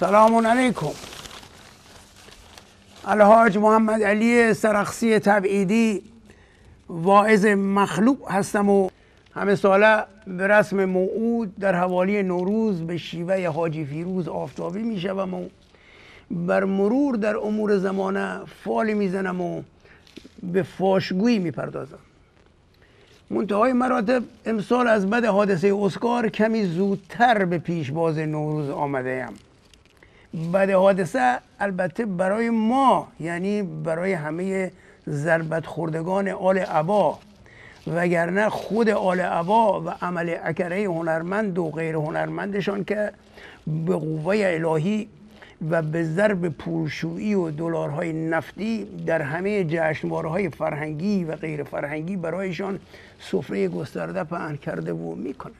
سلام علیکم. الحاج محمد علی سرخسی تبعیدی واعظ مخلوق هستم و همه ساله به رسم موعود در حوالی نوروز به شیوه حاجی فیروز آفتابی می شوم و بر مرور در امور زمانه فالی می‌زنم و به فاشگویی می‌پردازم منتهای مراتب امسال از بد حادثه اسکار کمی زودتر به پیشباز نوروز آمده ام. بد حادثه البته برای ما یعنی برای همه ضربت خوردگان آل عبا وگرنه خود آل عبا و عمل اکره هنرمند و غیر هنرمندشان که به قوه الهی و به ضرب پولشویی و دلارهای نفتی در همه جشنوارهای فرهنگی و غیر فرهنگی برایشان سفره گسترده پهن کرده و می‌کنند.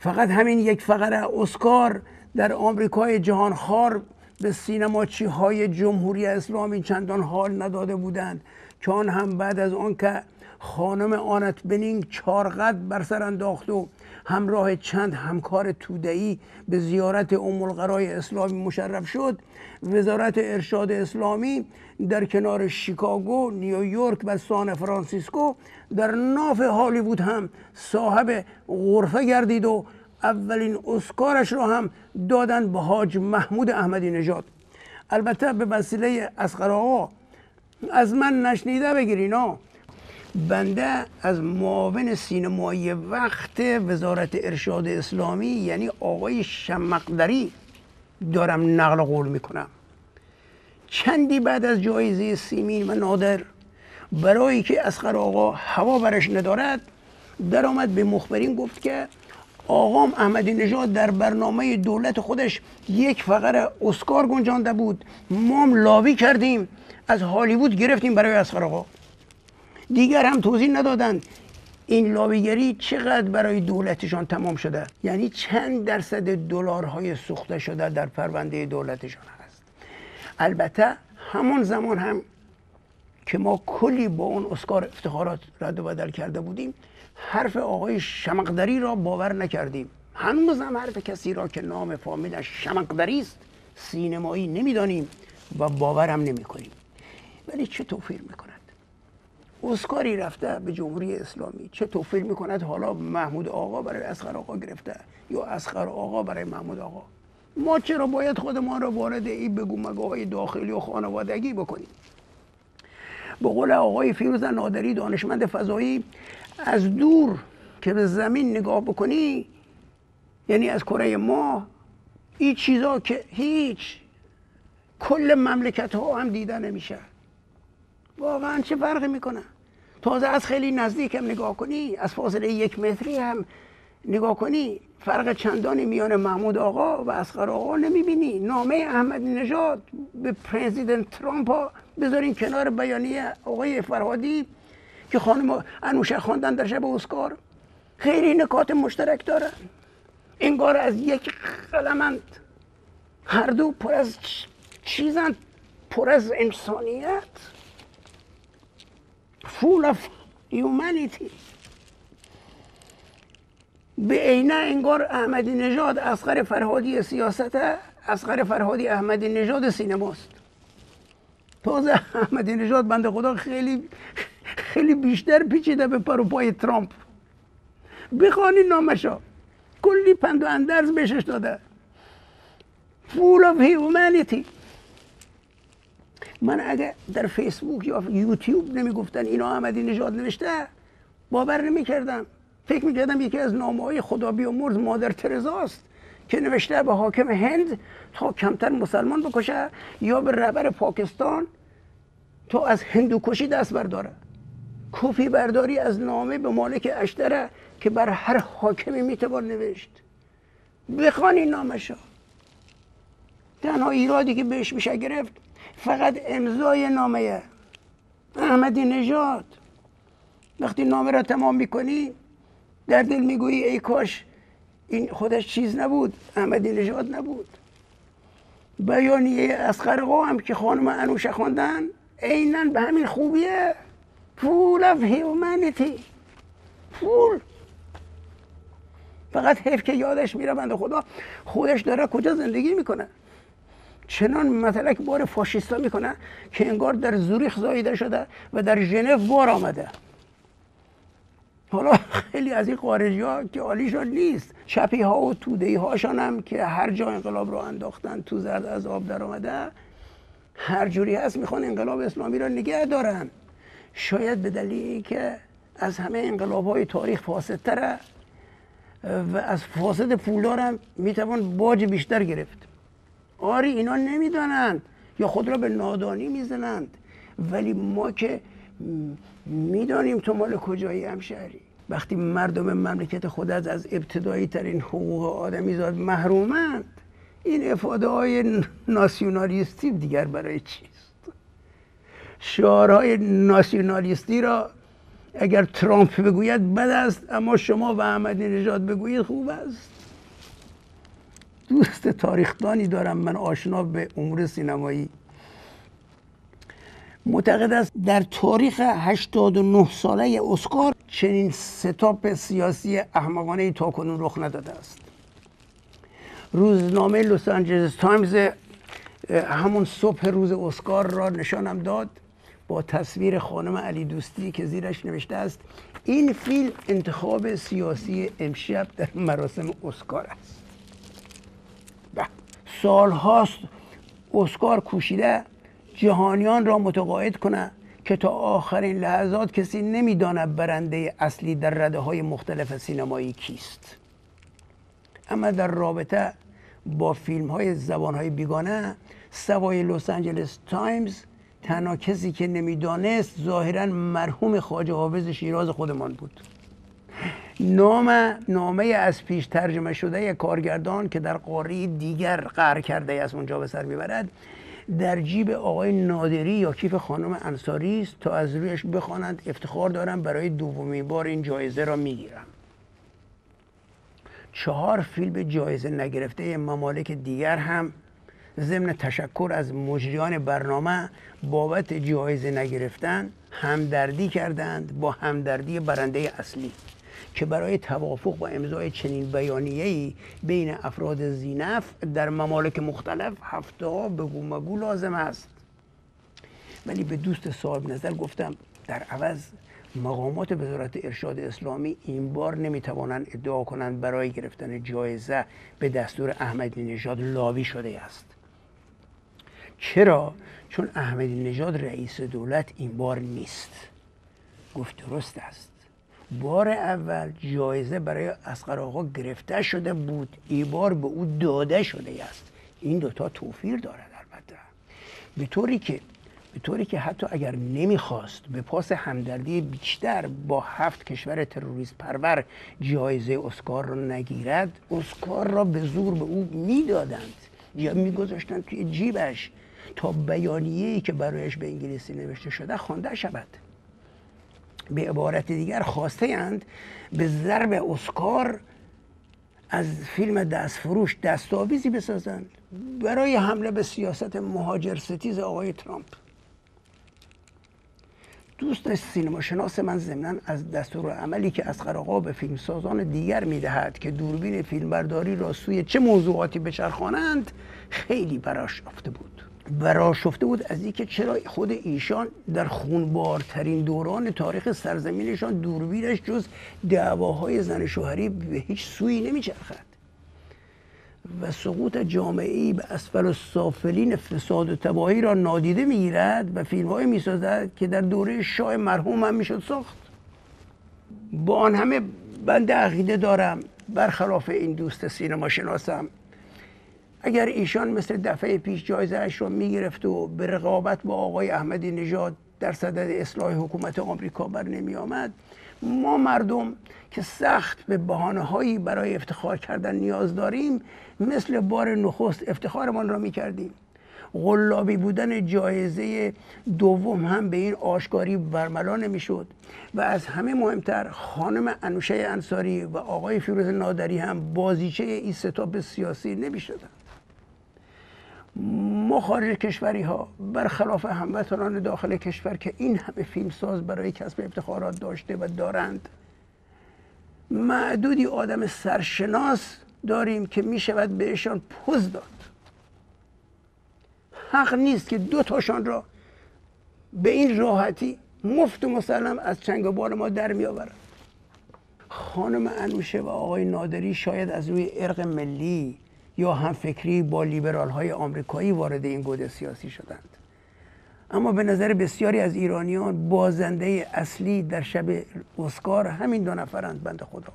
فقط همین یک فقره اسکار در آمریکای جهانخوار به سینماچی های جمهوری اسلامی چندان حال نداده بودند. آن هم بعد از آن که خانم آنت بنینگ چارقد بر سر انداخت و همراه چند همکار تودهی به زیارت ام اسلامی مشرف شد وزارت ارشاد اسلامی در کنار شیکاگو، نیویورک و سان فرانسیسکو در ناف هالیوود هم صاحب غرفه گردید و اولین اسکارش را هم دادن به حاج محمود احمدی نژاد. البته به وسیله اسقر آقا از من نشنیده بگیرینا بنده از معاون سینمایی وقت وزارت ارشاد اسلامی یعنی آقای شمقدری دارم نقل قول می‌کنم. چندی بعد از جایزه سیمین و نادر برای که اسقر آقا هوا برش ندارد درآمد به مخبرین گفت که آقام احمدی نژاد در برنامه دولت خودش یک فقر اسکار گنجانده بود. ما هم لاوی کردیم. از هالیوود گرفتیم برای اسقر آقا. دیگر هم توضیح ندادند این لابیگری چقدر برای دولتشان تمام شده. یعنی چند درصد دلارهای سوخته شده در پرونده دولتشان هست. البته همون زمان هم که ما کلی با اون اسکار افتخارات رد و بدل کرده بودیم حرف آقای شمقدری را باور نکردیم. هنوز هم حرف کسی را که نام فامیلش شمقدری است سینمایی نمی‌دانیم و باورم نمی کنیم ولی چه توفیر می‌کنه اسکاری رفته به جمهوری اسلامی. چه توفیل می‌کند؟ حالا محمود آقا برای اسخر آقا گرفته یا اسخر آقا برای محمود آقا؟ ما چرا باید خودمان را وارد این بگو مگاهای داخلی و خانوادگی بکنیم؟ به قول آقای فیروز نادری دانشمند فضایی از دور که به زمین نگاه بکنی یعنی از کره ما این چیزا که هیچ کل مملکت ها هم دیده نمیشه. واقعا چه فرقی می‌کنه؟ تازه از خیلی نزدیک هم نگاه کنی از فاصله یک متری هم نگاه کنی فرق چندانی میان محمود آقا و اسقر آقا نمی‌بینی. نامه احمدی نژاد به پرزیدنت ترامپ ها بذارین کنار بیانیه آقای فرهادی که خانم انوشه خواندن در شب اسکار. خیلی نکات مشترک دارن انگار از یک قلمند هر دو پر از چیزن پر از انسانیت. Full of humanity. به عینه انگار احمدی نژاد اسقر فرهادی سیاست اسقر فرهادی احمدی نژاد سینماست. تازه احمدی نژاد بنده خدا خیلی خیلی بیشتر پیچیده به پروپای ترامپ. بخوانی نامشا کلی پند و اندرز بهشش داده. Full of humanity. من اگه در فیسبوک یا یوتیوب نمی‌گفتن اینا احمدی نژاد نوشته باور نمی‌کردم. فکر می‌کردم یکی از نامه های خدا بیامرز مادر ترزاست که نوشته به حاکم هند تا کمتر مسلمان بکشه یا به رهبر پاکستان تا از هندوکشی دست برداره. کپی برداری از نامه به مالک اشتره که بر هر حاکمی می‌توان نوشت. بخوان این نامشا تنها ایرادی که بهش میشه گرفت فقط امضای نامه. احمدی نژاد. وقتی نامه را تمام می‌کنی در دل می‌گویی ای کاش این خودش چیز نبود احمدی نژاد نبود. بیانیه از هم که خانم انوشه خواندن عینا به همین خوبیه؟ full of humanity full فقط حیف که یادش میره بنده خدا خودش داره کجا زندگی می‌کنه. چنان مثلا که بار فاشیستا می‌کنه که انگار در زوریخ زایده شده و در ژنو بار آمده. حالا خیلی از این خارجی ها که عالیشان نیست. چپی ها و توده هاشان هم که هر جا انقلاب رو انداختن تو زرد از آب در آمده. هر جوری هست می‌خوان انقلاب اسلامی را نگه دارن. شاید به دلیلی که از همه انقلاب های تاریخ فاسدتره و از فاسد پولدار هم می‌توان باج بیشتر گرفت. آری اینا نمی‌دانند یا خود را به نادانی می‌زنند. ولی ما که می‌دانیم تو مال کجایی همشهری. وقتی مردم مملکت خودت از ابتدایی ترین حقوق آدمی زاد محرومند این افاده های ناسیونالیستی دیگر برای چیست؟ شعارهای ناسیونالیستی را اگر ترامپ بگوید بد است اما شما و احمدی نژاد بگویید خوب است. دوست تاریخدانی دارم من آشنا به امور سینمایی. معتقد است در تاریخ 89 ساله اسکار چنین setup سیاسی احمقانه تا کنون رخ نداده است. روزنامه لس آنجلس تایمز همون صبح روز اسکار را نشانم داد با تصویر خانم علی دوستی که زیرش نوشته است این فیلم انتخاب سیاسی امشب در مراسم اسکار است. سال هاست اسکار کوشیده جهانیان را متقاعد کنه که تا آخرین لحظات کسی نمی‌داند برنده اصلی در رده های مختلف سینمایی کیست. اما در رابطه با فیلم های زبان های بیگانه سوای لس آنجلس تایمز تنها کسی که نمی‌دانست ظاهرا مرحوم خواجه حافظ شیراز خودمان بود. نام نامه از پیش ترجمه شده کارگردان که در قاره دیگر قهر کرده از اونجا به سر می‌برد در جیب آقای نادری یا کیف خانم انصاری است تا از رویش بخوانند افتخار دارم برای دومین بار این جایزه را می‌گیرم. چهار فیلم جایزه نگرفته ممالک دیگر هم ضمن تشکر از مجریان برنامه بابت جایزه نگرفتن همدردی کردند با همدردی برنده اصلی که برای توافق و امضای چنین بیانیه‌ای بین افراد زینف در ممالک مختلف هفته ها بگو مگو لازم است. ولی به دوست صاحب نظر گفتم در عوض مقامات وزارت ارشاد اسلامی این بار نمی‌توانند ادعا کنند برای گرفتن جایزه به دستور احمدی نژاد لاوی شده است. چرا؟ چون احمدی نژاد رئیس دولت این بار نیست. گفت درست است. بار اول جایزه برای اسقر آقا گرفته شده بود این بار به او داده شده است. این دوتا توفیر دارد البته. به طوری که به طوری که حتی اگر نمی‌خواست به پاس همدردی بیشتر با هفت کشور تروریست پرور جایزه اسکار را نگیرد اسکار را به زور به او می‌دادند. یا میگذاشتند توی جیبش تا بیانیه‌ای که برایش به انگلیسی نوشته شده خوانده شود. به عبارت دیگر خواسته اند به ضرب اسکار از فیلم دستفروش دستاویزی بسازند. برای حمله به سیاست مهاجر ستیز آقای ترامپ. دوست سینما شناس من ضمنا از دستور عملی که از آقا به فیلمسازان دیگر می‌دهد که دوربین فیلمبرداری را سوی چه موضوعاتی بچرخانند خیلی براشفته بود. براشفته بود از اینکه چرا خود ایشان در خونبارترین دوران تاریخ سرزمینشان دوربینش جز دعواهای زن شوهری به هیچ سویی نمیچرخد. و سقوط جامعه به اسفل و سافلین فساد و تباهی را نادیده می‌گیرد و فیلم های می‌سازد که در دوره شاه مرحوم هم می‌شد ساخت. با آن همه بنده عقیده دارم برخلاف این دوست سینما شناسم. اگر ایشان مثل دفعه پیش جایزه اش را می‌گرفت و به رقابت با آقای احمدی نژاد در صدد اصلاح حکومت آمریکا بر نمی آمد ما مردم که سخت به بحانه هایی برای افتخار کردن نیاز داریم مثل بار نخست افتخارمان را می کردیم غلابی بودن جایزه دوم هم به این آشکاری برملا نمی‌شد و از همه مهمتر خانم انوشه انصاری و آقای فیروز نادری هم بازیچه این ستاپ سیاسی نمی. ما خارج کشوری ها برخلاف هموطنان داخل کشور که این همه فیلم ساز برای کسب افتخارات داشته و دارند. معدودی آدم سرشناس داریم که می شود بهشان پوز داد. حق نیست که دو تاشان را به این راحتی مفت و مسلم از چنگ بار ما در می آورد خانم انوشه و آقای نادری شاید از روی ارق ملی یا هم فکری با لیبرال های آمریکایی وارد این گود سیاسی شدند. اما به نظر بسیاری از ایرانیان بازنده اصلی در شب اسکار همین دو نفرند بنده خدا.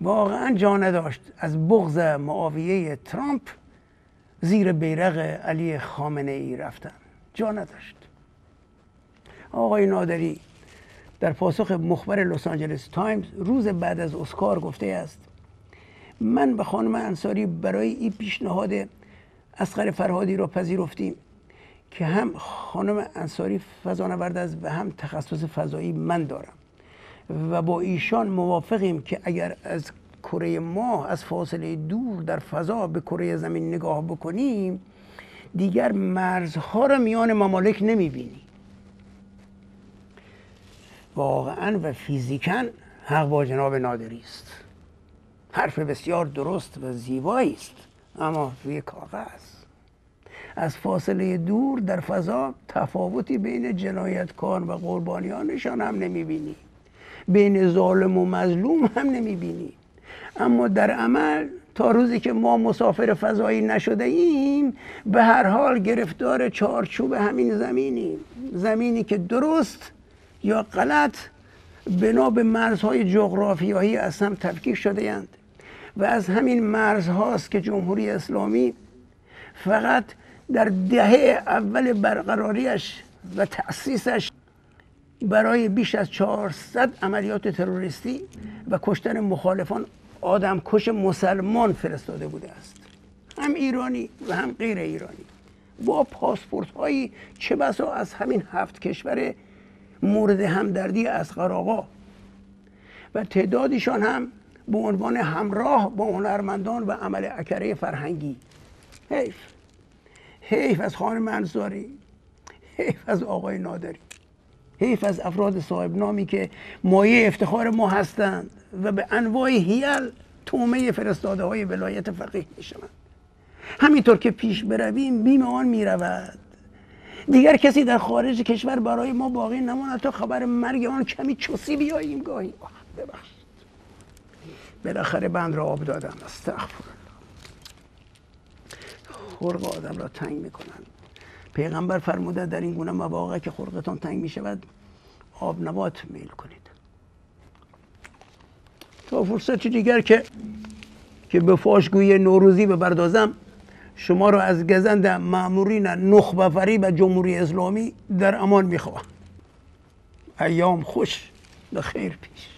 واقعا جا نداشت از بغض معاویه ترامپ زیر بیرق علی خامنه ای رفتن. جا نداشت. آقای نادری در پاسخ مخبر لس آنجلس تایمز روز بعد از اسکار گفته است من به خانم انصاری برای این پیشنهاد اصغر فرهادی را پذیرفتیم که هم خانم انصاری فضانورد است و هم تخصص فضایی من دارم. و با ایشان موافقیم که اگر از کره ماه از فاصله دور در فضا به کره زمین نگاه بکنیم دیگر مرزها را میان ممالک نمی‌بینی واقعا و فیزیکا حق با جناب نادری است. حرف بسیار درست و زیبایی است اما روی کاغذ. از فاصله دور در فضا تفاوتی بین جنایتکار و قربانیانشان هم نمی‌بینی. بین ظالم و مظلوم هم نمی‌بینی. اما در عمل تا روزی که ما مسافر فضایی نشده ایم به هر حال گرفتار چارچوب همین زمینیم. زمینی که درست یا غلط بنا به مرزهای جغرافیایی هم تفکیک شده اند و از همین مرزهاست که جمهوری اسلامی فقط در دهه اول برقراریش و تأسیسش برای بیش از 400 عملیات تروریستی و کشتن مخالفان آدم کش مسلمان فرستاده بوده است. هم ایرانی و هم غیر ایرانی. با پاسپورت هایی چه بسا از همین هفت کشور مورد همدردی از آقا و تعدادیشان هم به عنوان همراه با هنرمندان و عمل اکره فرهنگی. حیف. حیف از خانم انصاری حیف از آقای نادری. حیف از افراد صاحب نامی که مایه افتخار ما هستند و به انواع هیل تومه فرستاده های ولایت فقیه می‌شوند. همینطور که پیش برویم بیم آن می‌رود. دیگر کسی در خارج کشور برای ما باقی نماند تا خبر مرگ آن کمی چوسی بیاییم گاهی. ببخشید. بالاخره بند را آب دادم. استغفر خرق آدم را تنگ می‌کنند پیغمبر فرموده در این گونه مواقع که خرقتان تنگ می‌شود آب نبات میل کنید. تا فرصتی دیگر که که به فاشگوی نوروزی بپردازم شما را از گزند معمورین نخبه فریب جمهوری اسلامی در امان می‌خواهم ایام خوش به خیر پیش.